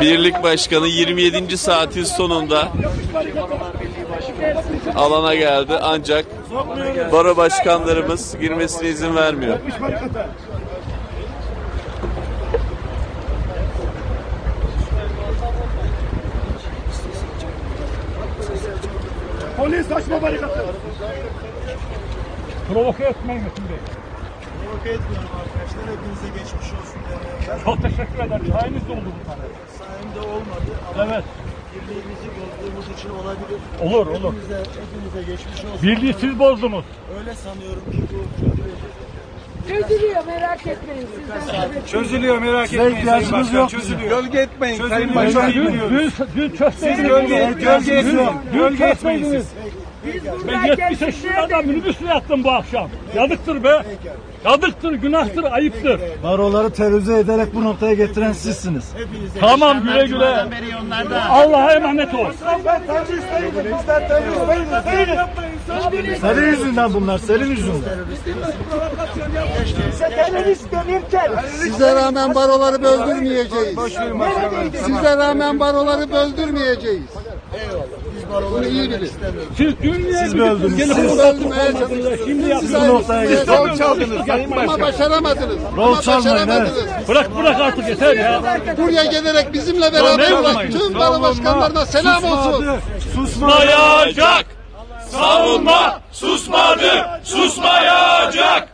Birlik Başkanı 27. saatin sonunda alana geldi ancak baro başkanlarımız girmesine izin vermiyor. Polis açma barikatı. Provoke etmeyin Metin Bey. Provoke etmiyorum arkadaşlar. Hepinize geçmiş olsun Çok teşekkür ederim. Sayeniz oldu bu tane. Sayemde olmadı ama Evet. birliğimizi bozduğumuz için olabilir. Olur olur. Hepinize, hepinize geçmiş olsun. Birliği siz bozdunuz. Öyle sanıyorum ki bu çözülecek. Çözülüyor merak etmeyin sizden. Çözülüyor merak etmeyin Sayın Başkan çözülüyor. Gölge etmeyin Sayın Başkan. Dün, dün, dün kösteydiniz. Gölge, gölge etmeyin. Dün Gölge etmeyin siz. Biz Ben buradayken 70 siz yaşında minibüsle yattım bu akşam. Yazıktır be. Yazıktır, günahtır, ayıptır. Baroları terörize ederek bu noktaya getiren sizsiniz. Hepinize Tamam güle güle. Allah'a emanet ol. Ben terörist değilim. Bizler terörist değiliz. Senin yüzünden bunlar, senin yüzünden. Size terörist denirken. Size rağmen baroları böldürmeyeceğiz. Size rağmen baroları böldürmeyeceğiz. Bunu iyi bilin. Siz dün niye Siz böldünüz, siz böldürmeye toplamadınız? Şimdi Siz yapıyorsunuz. noktaya size getirdiniz. rol çaldınız Sayın Ama başaramadınız. Rol çalmayın, başaramadınız. Bırak bırak artık yeter ya. Buraya gelerek bizimle beraber olan yapmayın? tüm baro başkanlarına selam olsun. Susmayacak! Savunma susmadı, susmayacak!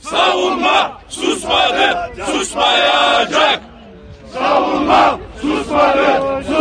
Savunma susmadı, susmayacak! Savunma susmadı, susmayacak!